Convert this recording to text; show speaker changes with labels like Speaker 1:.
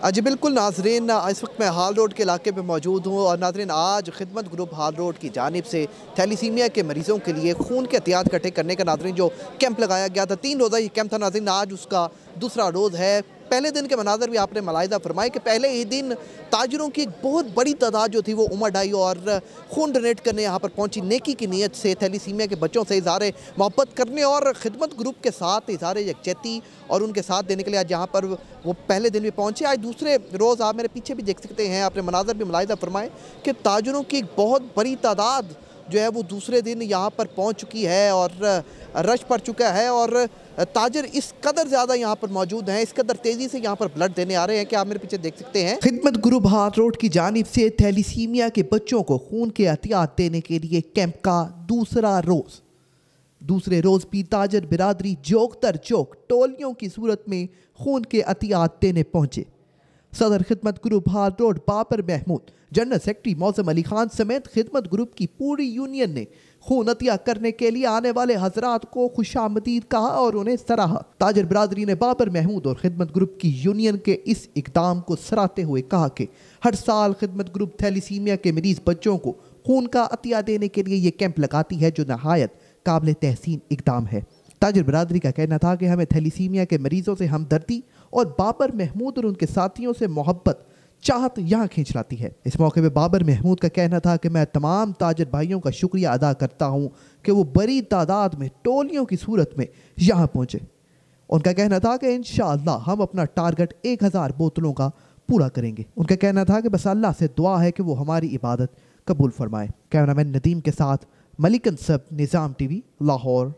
Speaker 1: जी, बिल्कुल नाजरीन, इस वक्त मैं हाल रोड के इलाके पे मौजूद हूँ और नाजरीन, आज खिदमत ग्रुप हाल रोड की जानब से थैलीसीमिया के मरीज़ों के लिए खून के एहतियात इकट्ठे करने का नाजरीन जो कैंप लगाया गया था, तीन रोज़ा ये कैंप था नाजरीन, आज उसका दूसरा रोज़ है। पहले दिन के मनाजर भी आपने मलाइदा फरमाए कि पहले ही दिन ताजरों की एक बहुत बड़ी तादाद जो थी वो उमड़ आई और खून डोनेट करने यहाँ पर पहुँची। नेकी की नीयत से थैलीसीमिया के बच्चों से इजहार मोहब्बत करने और ख़िदमत ग्रुप के साथ इजहार यकचैती और उनके साथ देने के लिए आज यहाँ पर वो पहले दिन भी पहुँचे। आज दूसरे रोज़ आप मेरे पीछे भी देख सकते हैं, आपने मनाजर भी मलाइदा फरमाए कि ताजरों की एक बहुत बड़ी तादाद जो है वो दूसरे दिन यहाँ पर पहुँच चुकी है और रश पड़ चुका है और ताजर इस कदर ज़्यादा यहाँ पर मौजूद हैं, इस कदर तेज़ी से यहाँ पर ब्लड देने आ रहे हैं। कि आप मेरे पीछे देख सकते हैं? खिदमत ग्रुप हाथ रोड की जानब से थैलीसीमिया के बच्चों को खून के एहतियात देने के लिए कैंप का दूसरा रोज़। दूसरे रोज़ भी ताजर बिरादरी जोक तर जोक टोलियों की सूरत में खून के एहतियात देने पहुँचे। सदर Khidmat group Haar road, Babar Mahmood, general secretary Mausam Ali Khan समेत खिदमत ग्रुप की पूरी यूनियन ने खून अतिया करने के लिए आने वाले हजरात को खुशामदीद कहा और उन्हें सराहा। ताजर बरदरी ने बाबर महमूद और खिदमत ग्रुप की यूनियन के इस इकदाम को सराहते हुए कहा कि हर साल खिदमत ग्रुप थैलीसीमिया के मरीज़ बच्चों को खून का अतिया देने के लिए ये कैंप लगाती है, जो नहायत काबिल तहसीन इकदाम है। ताजर बरदरी का कहना था कि हमें थैलीसीमिया के मरीजों से हमदर्दी और बाबर महमूद और उनके साथियों से मोहब्बत चाहत यहाँ खींच लाती है। इस मौके पर बाबर महमूद का कहना था कि मैं तमाम ताजर भाइयों का शुक्रिया अदा करता हूँ कि वो बड़ी तादाद में टोलियों की सूरत में यहाँ पहुँचे। उनका कहना था कि इन हम अपना टारगेट एक हज़ार बोतलों का पूरा करेंगे। उनका कहना था कि बस अल्लाह से दुआ है कि वो हमारी इबादत कबूल फरमाए। कैमरामैन नदीम के साथ मलिकन सब, निज़ाम टीवी, लाहौर।